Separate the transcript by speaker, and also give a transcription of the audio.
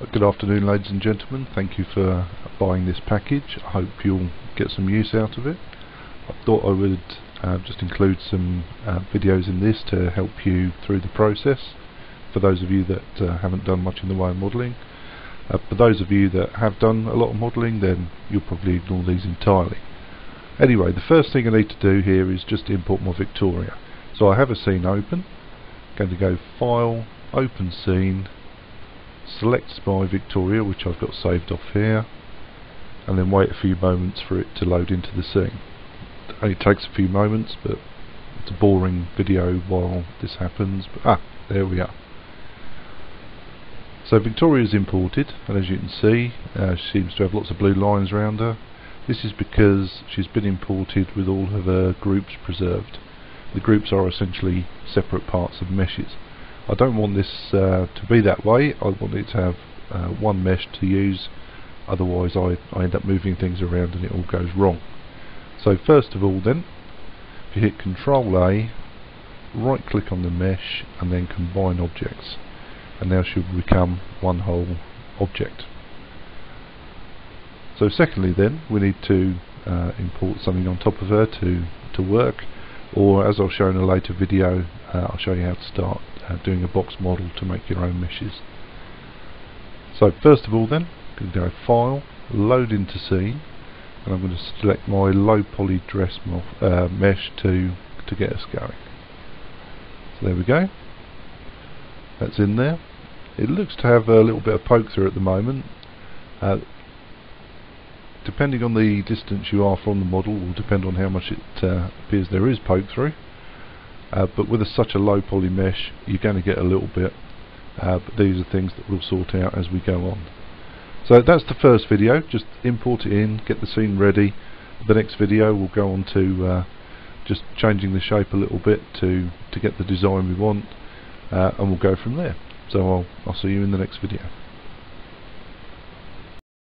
Speaker 1: Good afternoon ladies and gentlemen, thank you for buying this package. I hope you'll get some use out of it. I thought I would uh, just include some uh, videos in this to help you through the process for those of you that uh, haven't done much in the way of modelling. Uh, for those of you that have done a lot of modelling then you'll probably ignore these entirely. Anyway, the first thing I need to do here is just import my Victoria. So I have a scene open, I'm going to go File, Open Scene, select my Victoria which I've got saved off here and then wait a few moments for it to load into the scene. It only takes a few moments but it's a boring video while this happens but ah there we are. So Victoria is imported and as you can see uh, she seems to have lots of blue lines around her. This is because she's been imported with all of her groups preserved. The groups are essentially separate parts of meshes. I don't want this uh, to be that way. I want it to have uh, one mesh to use. Otherwise, I, I end up moving things around and it all goes wrong. So first of all, then, if you hit Control A, right click on the mesh, and then Combine Objects, and now she'll become one whole object. So secondly, then, we need to uh, import something on top of her to to work, or as I'll show in a later video, uh, I'll show you how to start doing a box model to make your own meshes. So first of all then, I'm going to go File, Load into Scene, and I'm going to select my low poly dress uh, mesh to, to get us going. So there we go. That's in there. It looks to have a little bit of poke through at the moment. Uh, depending on the distance you are from the model will depend on how much it uh, appears there is poke through uh, but with a, such a low poly mesh you're going to get a little bit. Uh, but these are things that we'll sort out as we go on. So that's the first video. Just import it in get the scene ready. The next video will go on to uh, just changing the shape a little bit to to get the design we want uh, and we'll go from there. So I'll, I'll see you in the next video